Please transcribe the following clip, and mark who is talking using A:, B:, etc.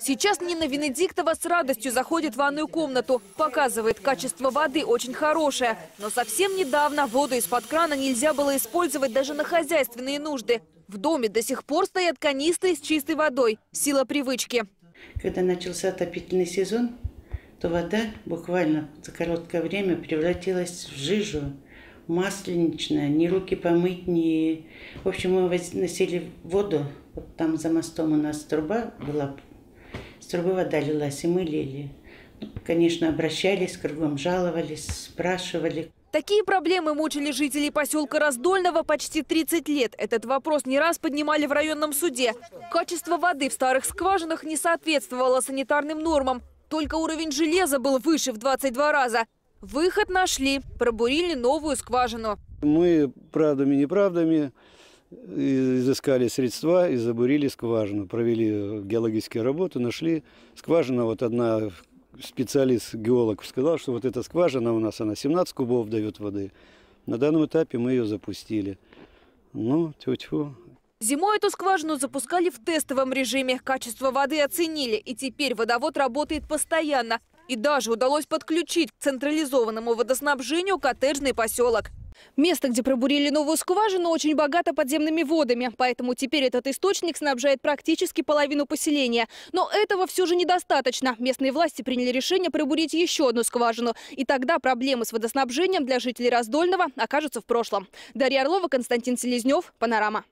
A: Сейчас Нина Венедиктова с радостью заходит в ванную комнату. Показывает, качество воды очень хорошее. Но совсем недавно воду из-под крана нельзя было использовать даже на хозяйственные нужды. В доме до сих пор стоят канистры с чистой водой. Сила привычки.
B: Когда начался отопительный сезон, то вода буквально за короткое время превратилась в жижу, масленичная, ни руки помыть, ни... В общем, мы носили воду, вот там за мостом у нас труба была, с трубы вода лилась, и мы лили. Ну, конечно, обращались, кругом жаловались, спрашивали.
A: Такие проблемы мучили жителей поселка Раздольного почти 30 лет. Этот вопрос не раз поднимали в районном суде. Качество воды в старых скважинах не соответствовало санитарным нормам. Только уровень железа был выше в 22 раза. Выход нашли, пробурили новую скважину.
C: Мы правдами-неправдами изыскали средства и забурили скважину. Провели геологические работы, нашли скважина. Вот одна специалист-геолог сказал, что вот эта скважина у нас, она 17 кубов дает воды. На данном этапе мы ее запустили. Ну, тю-тю.
A: Зимой эту скважину запускали в тестовом режиме. Качество воды оценили. И теперь водовод работает постоянно. И даже удалось подключить к централизованному водоснабжению коттеджный поселок. Место, где пробурили новую скважину, очень богато подземными водами. Поэтому теперь этот источник снабжает практически половину поселения. Но этого все же недостаточно. Местные власти приняли решение пробурить еще одну скважину. И тогда проблемы с водоснабжением для жителей Раздольного окажутся в прошлом. Дарья Орлова, Константин Селезнев, Панорама.